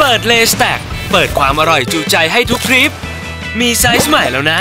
เปิดเลสแต็กเปิดความอร่อยจูใจให้ทุกทริป มีไซส์ใหม่แล้วนะ